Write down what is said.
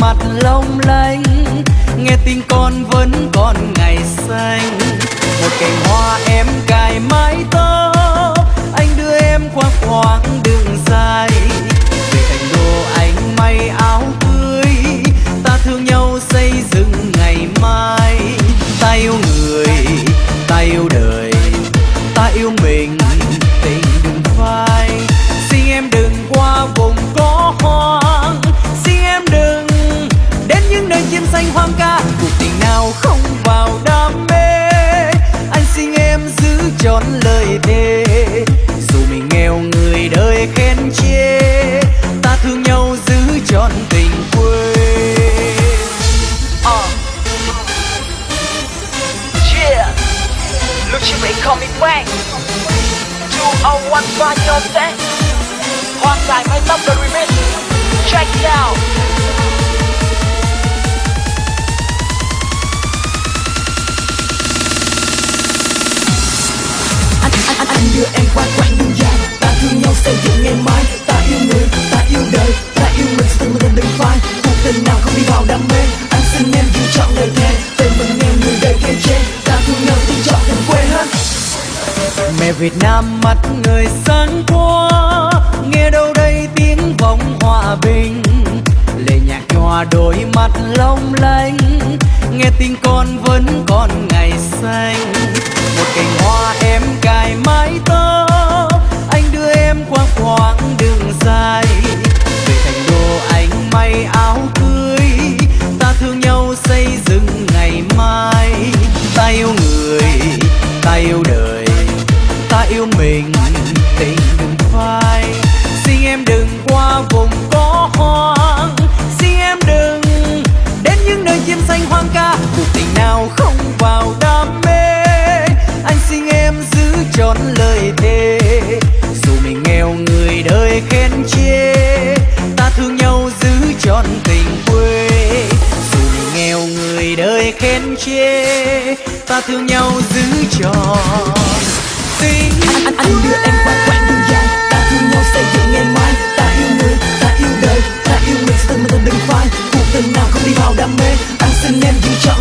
mặt long lanh, nghe tin con vẫn còn ngày xanh. Một cành hoa em cài mái tóc anh đưa em qua khoảng đường dài. Về thành đô anh may áo cưới, ta thương nhau xây dựng ngày mai. Ta yêu người, ta yêu đời, ta yêu mình. Nào không vào đam mê anh xin em giữ trọn lời thề dù mình nghèo, người đời khen chê, ta thương nhau giữ trọn tình quê Uh. Yeah. Lucy may call me back. 2015 your day. Hoang dài mái tóc the remix. Check it out. Anh đưa em qua quãng đường dài ta thương nhau xây dựng ngày mai. Ta yêu người, ta yêu đời, ta yêu mình từng mình đừng phai? Cuộc tình nào không đi vào đam mê? Anh xin em giữ chọn lời thề. Về mình em người đời khen chê. Ta thương nhau tin chọn đừng quê hết mẹ Việt Nam mắt người sáng qua. Nghe đâu đây tiếng vọng hòa bình. Lệ nhạc nhòa đôi mắt long lanh. Nghe tiếng con vẫn còn yêu đời. Ta yêu mình, tình đừng phai. Xin em đừng qua vùng có hoang. Xin em đừng đến những nơi chim xanh hoang ca. Cuộc tình nào không vào đam mê. Anh xin em giữ trọn lời thề. Dù mình nghèo, người đời khen chê, ta thương nhau giữ trọn tình người đời khen chê ta thương nhau giữ tròn. Tình anh, anh, anh đưa em qua quãng đường dài. Ta thương nhau xây dựng ngày mai ta yêu người ta yêu đời ta yêu mình từng mà từng đừng phai. Cuộc tình nào không đi vào đam mê. Anh xin em giữ trọn